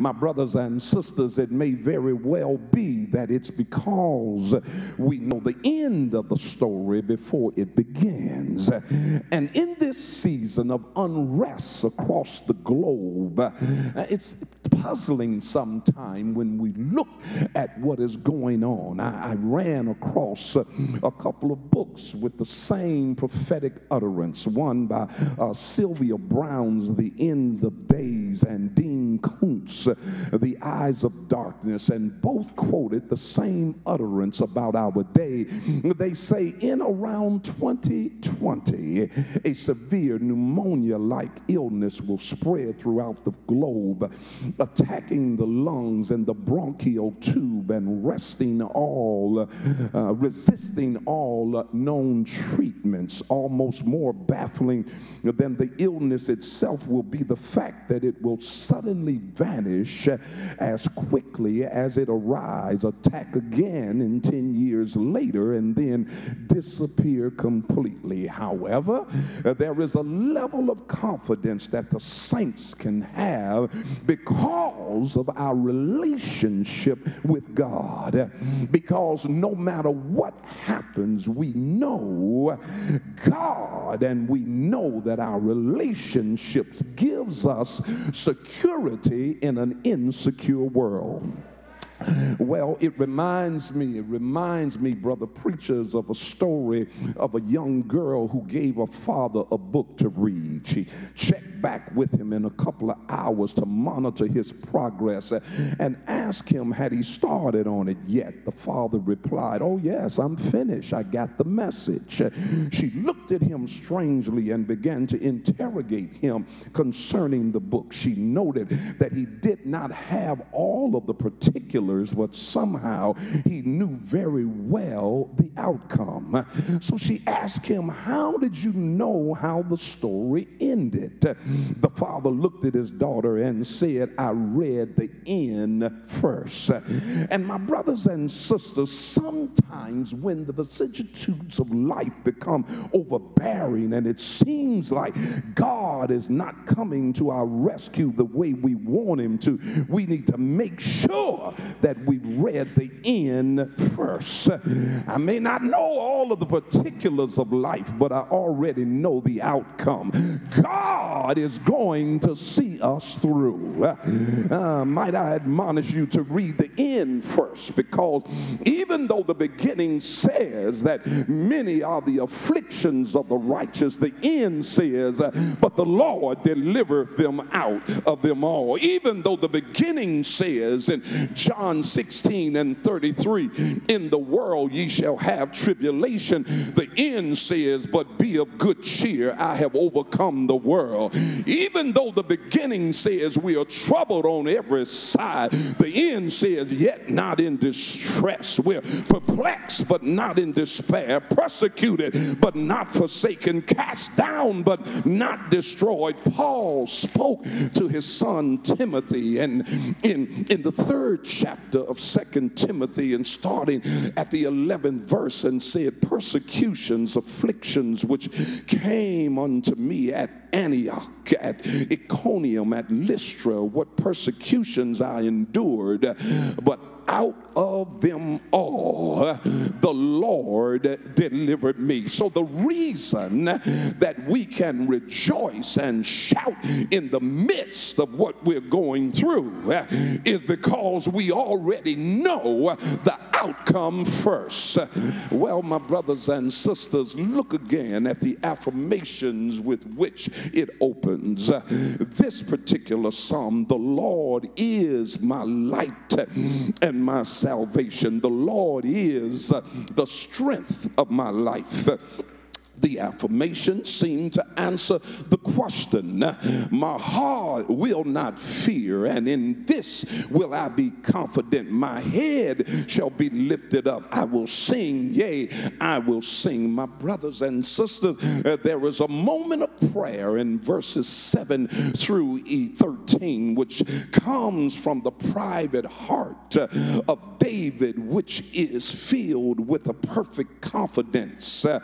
My brothers and sisters, it may very well be that it's because we know the end of the story before it begins. And in this season of unrest across the globe, uh, it's puzzling sometime when we look at what is going on. I, I ran across a couple of books with the same prophetic utterance, one by uh, Sylvia Browne's The End of Days and Dean Koontz the eyes of darkness, and both quoted the same utterance about our day. They say, in around 2020, a severe pneumonia like illness will spread throughout the globe, attacking the lungs and the bronchial tube and resting all, uh, resisting all known treatments. Almost more baffling than the illness itself will be the fact that it will suddenly vanish as quickly as it arrives, attack again in 10 years later, and then disappear completely. However, there is a level of confidence that the saints can have because of our relationship with God. Because no matter what happens, we know God and we know that our relationships gives us security in an insecure world. Well, it reminds me, it reminds me, brother preachers, of a story of a young girl who gave her father a book to read. She checked back with him in a couple of hours to monitor his progress and ask him, had he started on it yet? The father replied, Oh, yes, I'm finished. I got the message. She looked at him strangely and began to interrogate him concerning the book. She noted that he did not have all of the particulars but somehow he knew very well the outcome. So she asked him, How did you know how the story ended? The father looked at his daughter and said, I read the end first. And my brothers and sisters, sometimes when the vicissitudes of life become overbearing and it seems like God is not coming to our rescue the way we want him to, we need to make sure that we've read the end first. I may not know all of the particulars of life, but I already know the outcome. God is going to see us through. Uh, might I admonish you to read the end first because even though the beginning says that many are the afflictions of the righteous, the end says, uh, but the Lord delivered them out of them all. Even though the beginning says in John 16 and 33, in the world ye shall have tribulation. The end says, but be of good cheer. I have overcome the world. Even though the beginning says we are troubled on every side, the end says, yet not in distress. We're perplexed, but not in despair. Persecuted, but not forsaken. Cast down, but not destroyed. Paul spoke to his son Timothy, and in, in the third chapter, of Second Timothy and starting at the 11th verse and said, Persecutions, afflictions which came unto me at Antioch, at Iconium, at Lystra, what persecutions I endured, but out of them all the Lord delivered me. So the reason that we can rejoice and shout in the midst of what we're going through is because we already know the outcome first. Well, my brothers and sisters, look again at the affirmations with which it opens. This particular psalm, the Lord is my light and my salvation. The Lord is the strength of my life the affirmation seemed to answer the question. My heart will not fear, and in this will I be confident. My head shall be lifted up. I will sing, yea, I will sing. My brothers and sisters, uh, there is a moment of prayer in verses 7 through 13, which comes from the private heart uh, of David, which is filled with a perfect confidence uh,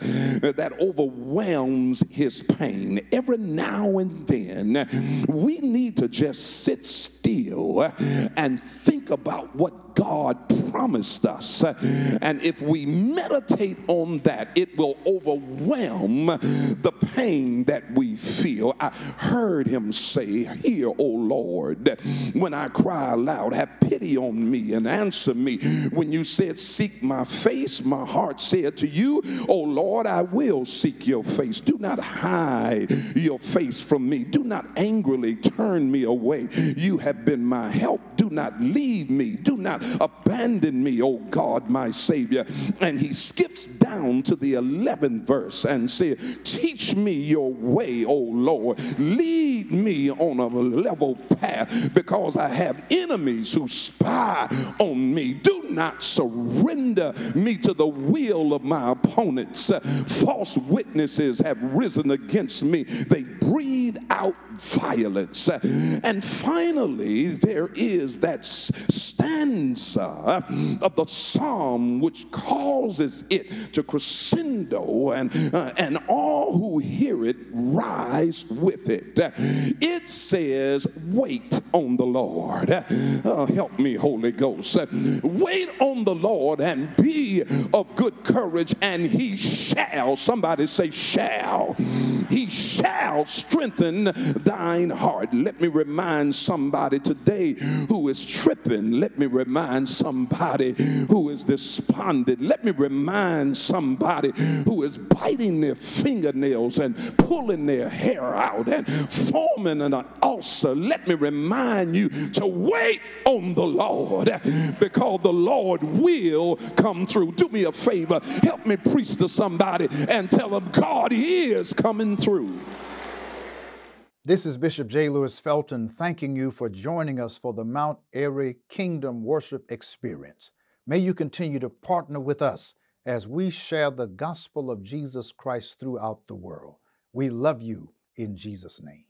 that overwhelms his pain. Every now and then, we need to just sit still and think about what God promised us. And if we meditate on that, it will overwhelm the pain that we feel. I heard him say, Hear, O Lord, when I cry aloud, have pity on me and answer me. When you said, Seek my face, my heart said to you, O Lord, I will seek your face. Do not hide your face from me. Do not angrily turn me away. You have been my help. Do not leave me. Do not abandon me, O God, my Savior. And he skips down to the 11th verse and says, Teach me your way, O Lord. Lead me on a level path because I have enemies who spy on me. Do not surrender me to the will of my opponents. False witnesses have risen against me. They breathe out violence. And finally, there is that stanza of the psalm which causes it to crescendo and, uh, and all who hear it rise with it. It says, Wait on the Lord. Uh, help me, Holy Ghost. Wait on the Lord and be of good courage, and he shall, somebody say, shall, he shall strengthen thine heart. Let me remind somebody today who is tripping. Let me remind somebody who is despondent. Let me remind somebody who is biting their fingernails and pulling their hair out and forming an ulcer. Let me remind you to wait on the Lord because the Lord will come through. Do me a favor, help me preach to somebody and tell them God is coming through. This is Bishop J. Louis Felton thanking you for joining us for the Mount Airy Kingdom Worship Experience. May you continue to partner with us as we share the gospel of Jesus Christ throughout the world. We love you in Jesus' name.